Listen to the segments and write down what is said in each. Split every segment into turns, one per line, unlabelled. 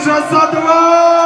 же за два!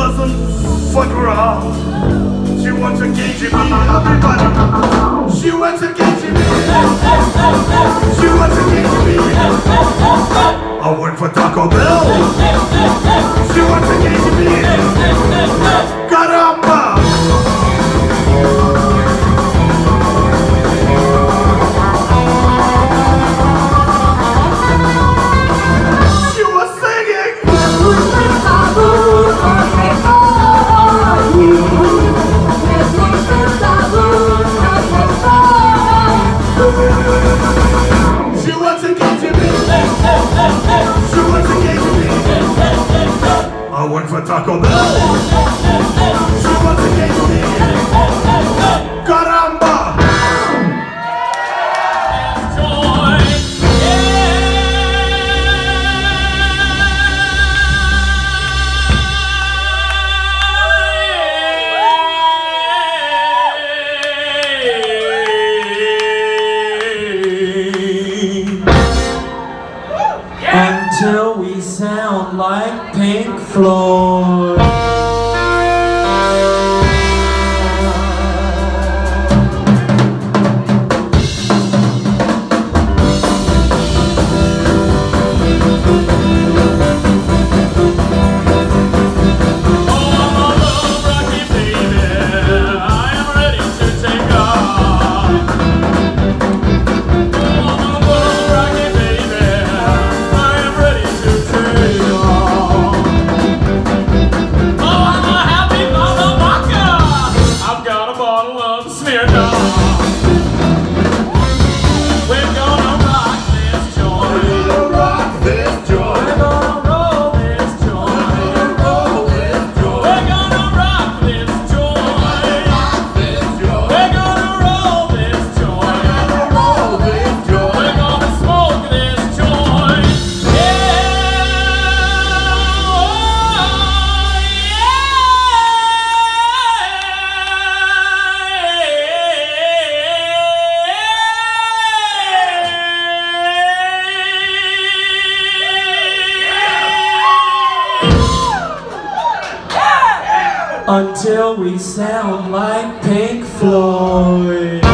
Doesn't fuck around. She wants a KGB, everybody. She wants a KGB. She wants a KGB. I work for Taco Bell. She wants a KGB. Caramba! I work for Taco Bell.
Like Pink Floyd. Until we sound like Pink Floyd.